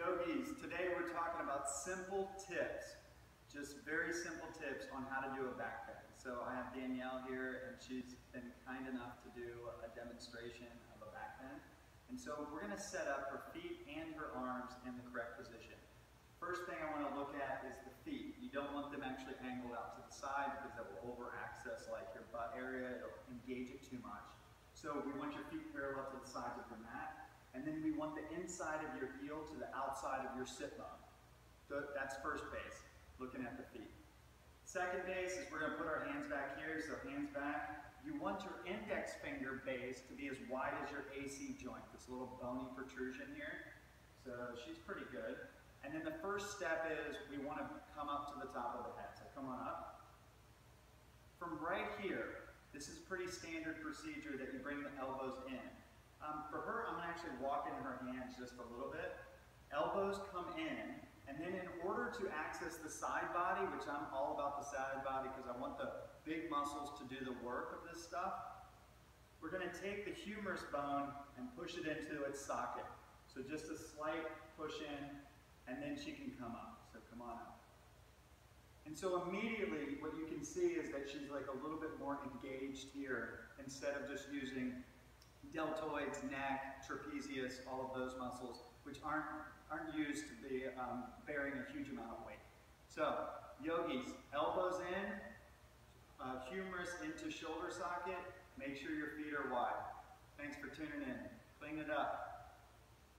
Yogis, today we're talking about simple tips, just very simple tips on how to do a back bend. So I have Danielle here and she's been kind enough to do a demonstration of a back bend. And so we're gonna set up her feet and her arms in the correct position. First thing I wanna look at is the feet. You don't want them actually angled out to the side because that will over access like your butt area, it'll engage it too much. So we want your feet parallel to the sides of your mat. Want the inside of your heel to the outside of your sit bone. That's first base, looking at the feet. Second base is we're going to put our hands back here, so hands back. You want your index finger base to be as wide as your AC joint, this little bony protrusion here. So she's pretty good. And then the first step is we want to come up to the top of the head. So come on up. From right here, this is pretty standard procedure that you bring the elbows in. Um, for her, I'm going to actually walk in her hands just a little bit. Elbows come in, and then in order to access the side body, which I'm all about the side body because I want the big muscles to do the work of this stuff, we're going to take the humerus bone and push it into its socket. So just a slight push in, and then she can come up. So come on up. And so immediately what you can see is that she's like a little bit more engaged here instead of just using deltoids, neck, trapezius, all of those muscles, which aren't, aren't used to be um, bearing a huge amount of weight. So, yogis, elbows in, uh, humerus into shoulder socket, make sure your feet are wide. Thanks for tuning in. Clean it up.